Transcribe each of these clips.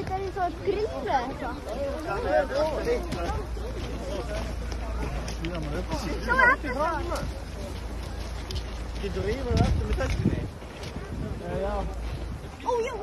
Þetta er eins og grillbröð eða eitthvað. Svo er þetta svo. Getur rífur það eftir með töskunni? Já. Ó, já.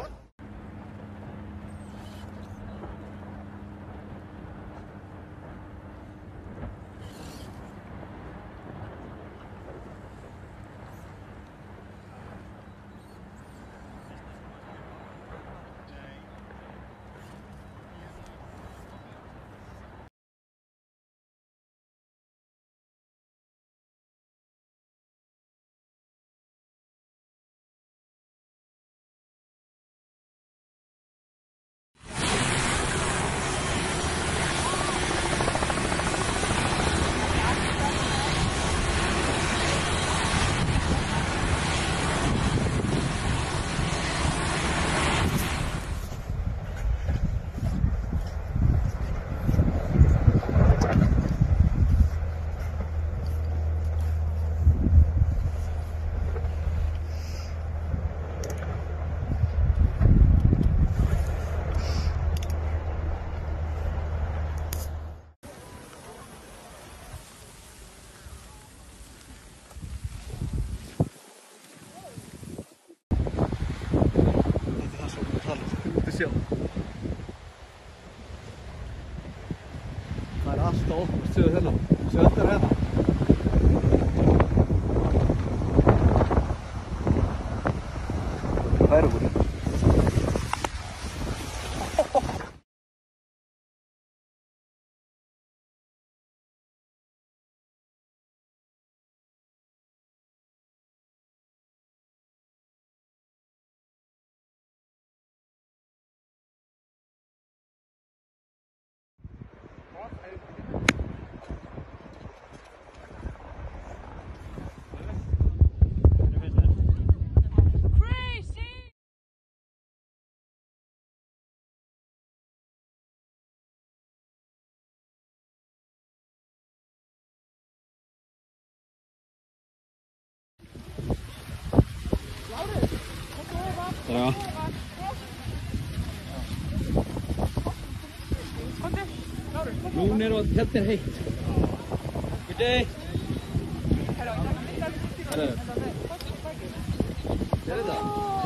Þetta er það sem við sjá. Það er alltaf opnast, séu þennan. Séu þetta er hérna. Já. Núna er og hérna heitt. Good day. Herru. Er þetta?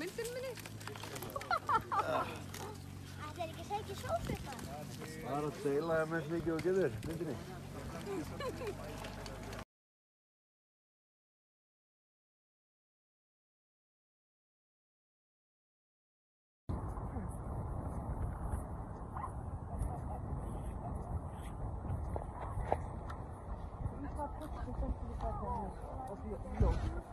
Myndinu minni. Þetta er ekki að segja sósu bara. Það er að deila með mikið og getur, myndinni. Vestur á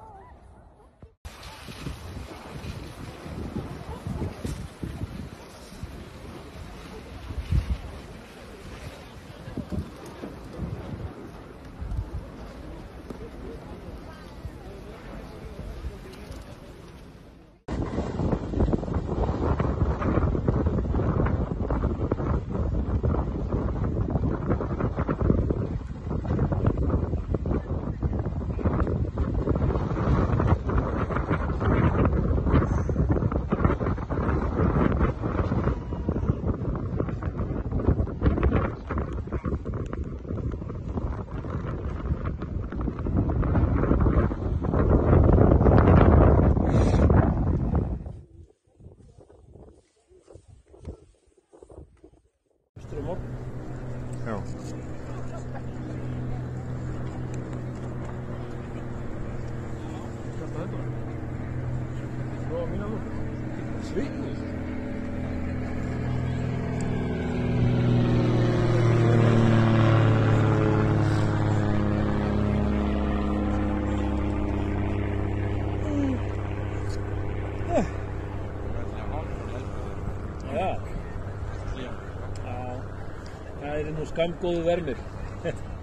Sweet. Kamp kolu vermir.